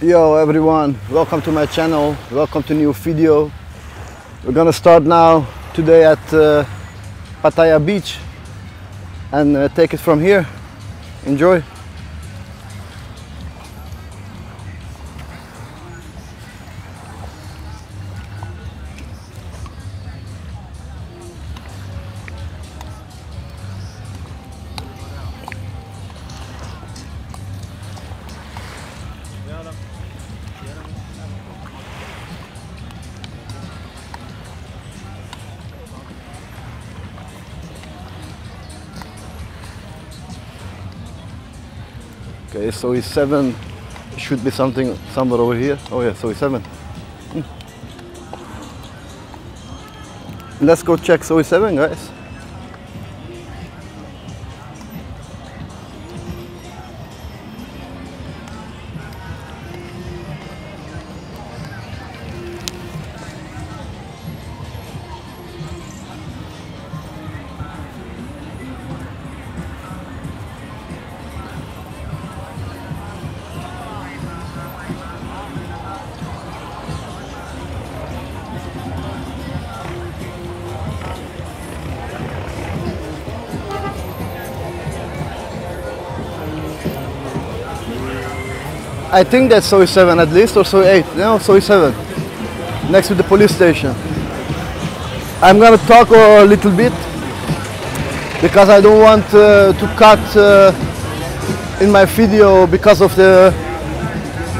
Yo everyone, welcome to my channel, welcome to new video. We're gonna start now today at uh, Pattaya Beach and uh, take it from here. Enjoy. Okay, so it's seven. Should be something somewhere over here. Oh yeah, so it's seven. Hmm. Let's go check so it's seven, guys. I think that's Soi 7 at least, or Soi 8. No, Soi 7. Next to the police station. I'm gonna talk a little bit because I don't want uh, to cut uh, in my video because of the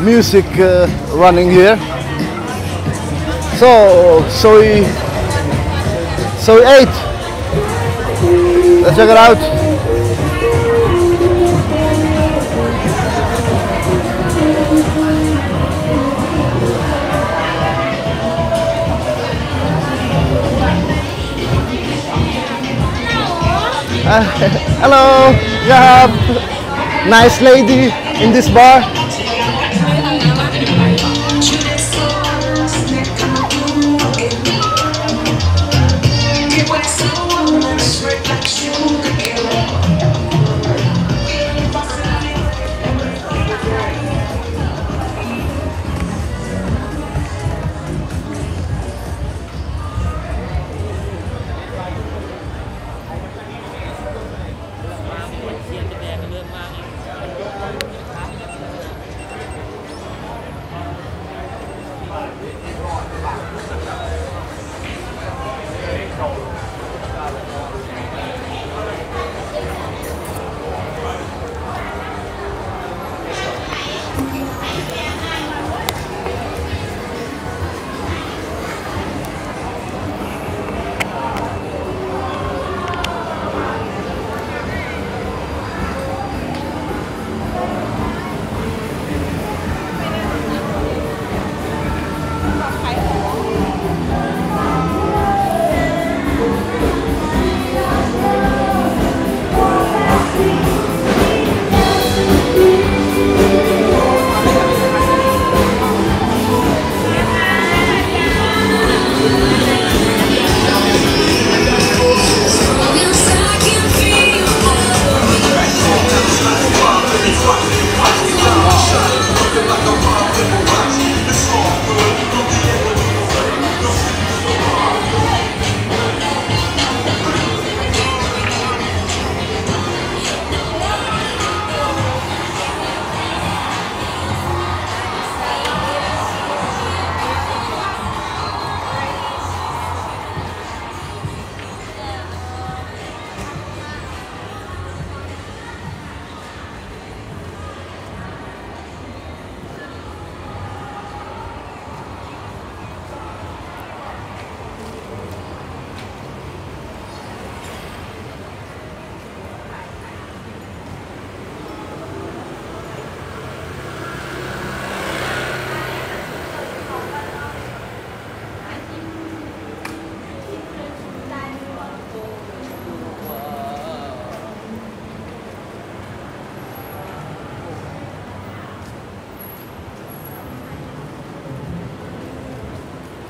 music uh, running here. So, Soi, Soi 8. Let's check it out. Uh, hello, you have nice lady in this bar. 柴火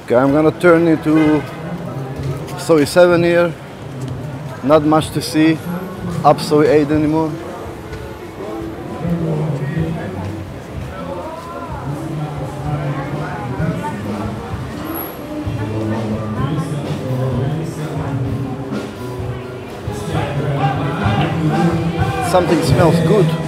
Okay, I'm gonna turn into Soi 7 here. Not much to see up Soi 8 anymore. Something smells good.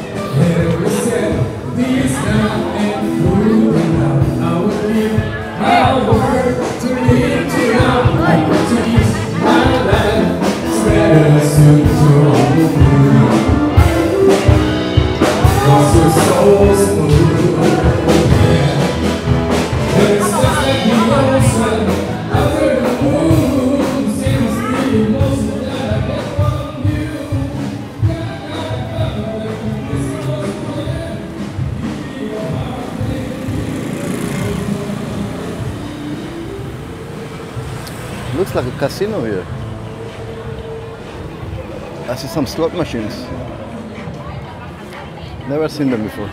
Looks like a casino here. I see some slot machines. Never seen them before.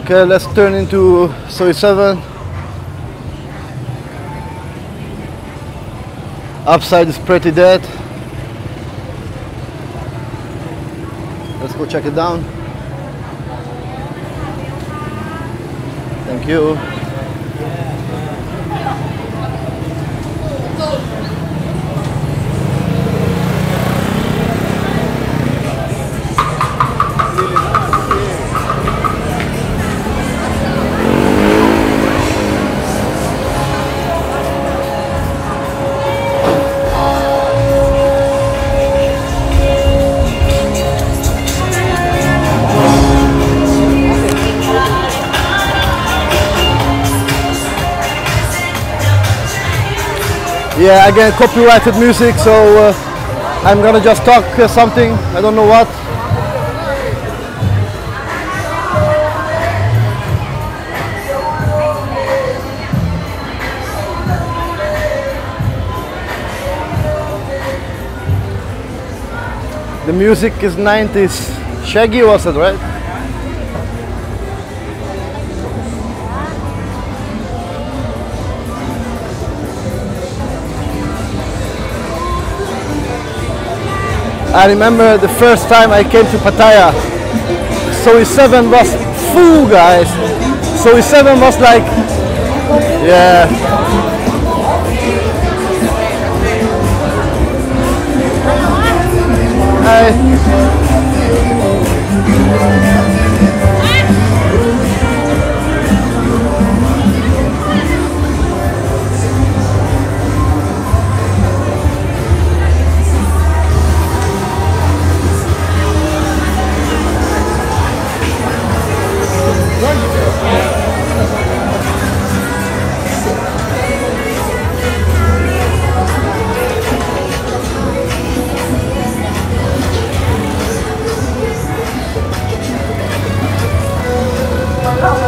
Okay, let's turn into Soi 7. Upside is pretty dead. Let's go check it down. Thank you. Yeah, again, copyrighted music, so uh, I'm gonna just talk uh, something. I don't know what. The music is 90s. Shaggy was it, right? I remember the first time I came to Pattaya. Soi 7 was full, guys. Soi 7 was like, yeah. Hi.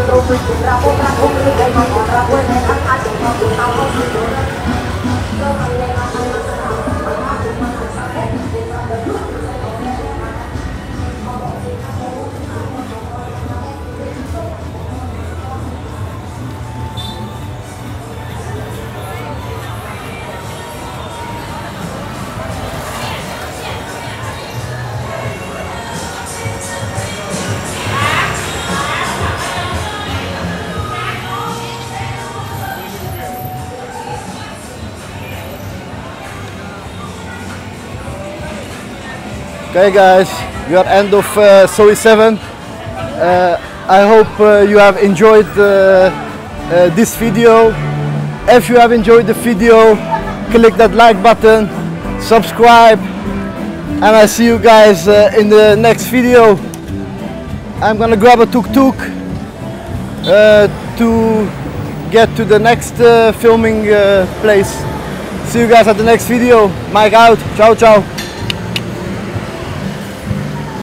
Thank you. Okay guys, we are end of uh, Soi 7. Uh, I hope uh, you have enjoyed uh, uh, this video. If you have enjoyed the video, click that like button, subscribe, and I see you guys uh, in the next video. I'm gonna grab a tuk-tuk uh, to get to the next filming place. See you guys at the next video. Mike out. Ciao, ciao.